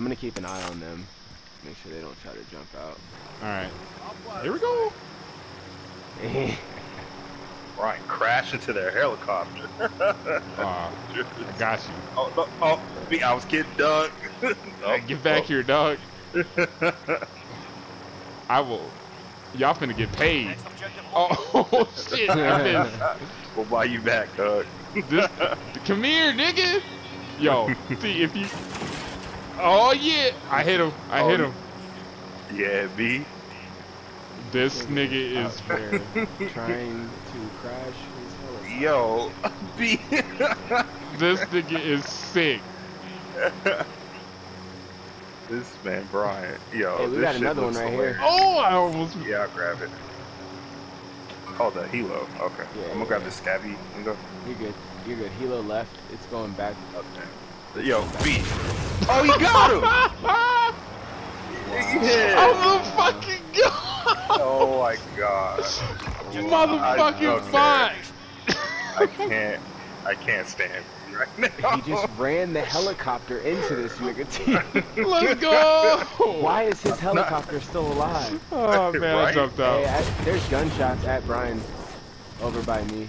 I'm gonna keep an eye on them. Make sure they don't try to jump out. Alright. Here we go. Brian crashed into their helicopter. Aw, I got you. oh, oh, oh, me, I was getting dunked. oh, Get back here, dog. I will. Y'all finna get paid. Oh, shit. I missed. We'll buy you back, dog. This, come here, nigga. Yo, see if you. Oh yeah, I hit him. I oh, hit Oh, him. Yeah, B. This nigga Out is. there trying to crash his helicopter. Yo, B. This nigga is sick. this man, Brian. Yo, Hey, we this got shit another one right hilarious. here. Oh, I almost. Yeah, I'll grab it. Oh, the helo. Okay. Yeah, I'm gonna grab the scabby and go. You're good. You're good. Helo left. It's going back. Okay. Yo, B. Oh, you got him! Yeah. Oh the fucking god! Oh my god. Motherfucking okay. bot! I can't. I can't stand right now. He just ran the helicopter into this nigga team. Let's go! Why is his helicopter still alive? Oh man, I Right? jumped Hey, out. I, there's gunshots at Brian over by me.